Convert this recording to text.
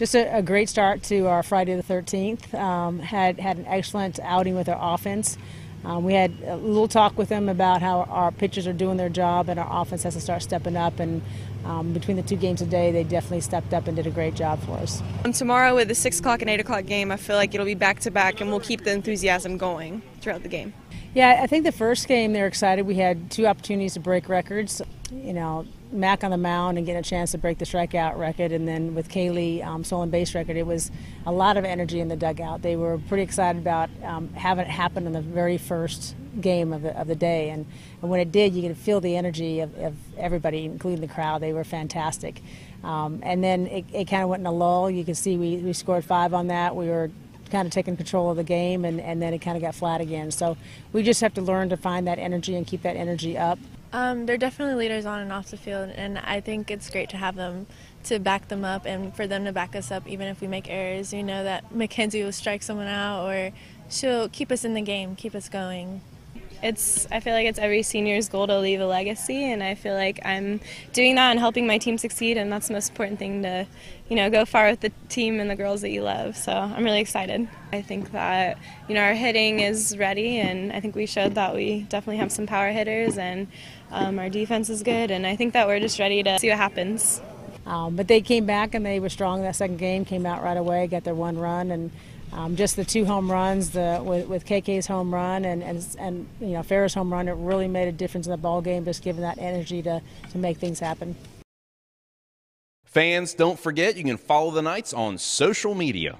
just a, a great start to our Friday the 13th. Um, had had an excellent outing with our offense. Um, we had a little talk with them about how our pitchers are doing their job and our offense has to start stepping up. And um, between the two games a day, they definitely stepped up and did a great job for us. And tomorrow with the 6 o'clock and 8 o'clock game, I feel like it'll be back to back and we'll keep the enthusiasm going throughout the game. Yeah, I think the first game they're excited. We had two opportunities to break records. You know, Mac on the mound and getting a chance to break the strikeout record, and then with Kaylee um, stolen base record, it was a lot of energy in the dugout. They were pretty excited about um, having it happen in the very first game of the, of the day, and, and when it did, you could feel the energy of, of everybody, including the crowd. They were fantastic. Um, and then it, it kind of went in a lull. You can see we, we scored five on that. We were kind of taking control of the game, and, and then it kind of got flat again. So we just have to learn to find that energy and keep that energy up. Um, they're definitely leaders on and off the field, and I think it's great to have them to back them up and for them to back us up even if we make errors. We know that Mackenzie will strike someone out or she'll keep us in the game, keep us going. It's I feel like it's every senior's goal to leave a legacy and I feel like I'm doing that and helping my team succeed and that's the most important thing to, you know, go far with the team and the girls that you love. So I'm really excited. I think that, you know, our hitting is ready and I think we showed that we definitely have some power hitters and um, our defense is good and I think that we're just ready to see what happens. Um, but they came back and they were strong in that second game, came out right away, got their one run and um, just the two home runs, the with, with KK's home run and, and and you know Farrah's home run, it really made a difference in the ball game. Just giving that energy to to make things happen. Fans, don't forget you can follow the Knights on social media.